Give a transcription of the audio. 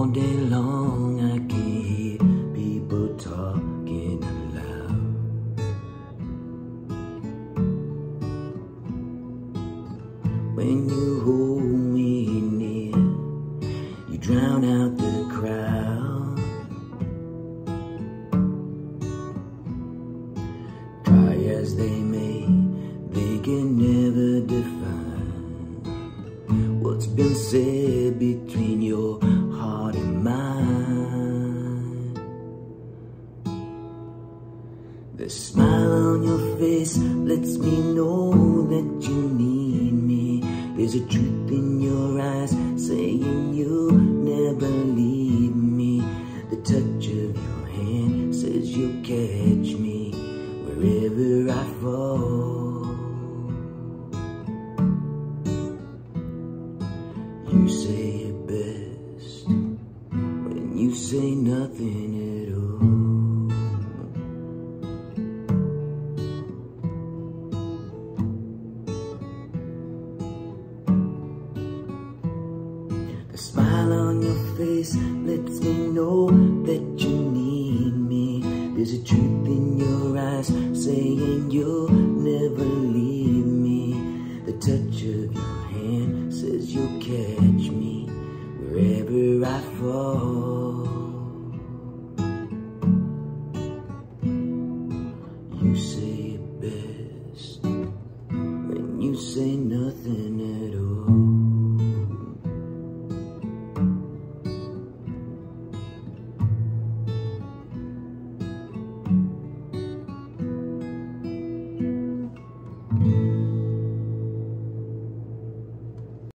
All day long I can hear people talking aloud. When you hold me near, you drown out the crowd. Try as they may, they can never define what's been said between your mine. The smile on your face lets me know that you need me. There's a truth in your eyes saying you'll never leave me. The touch of your hand says you'll catch me wherever I fall. You say nothing at all. The smile on your face lets me know that you need me. There's a truth in your eyes saying you'll never leave me. The touch of your hand says you'll catch me wherever I fall. You say it best when you say nothing at all.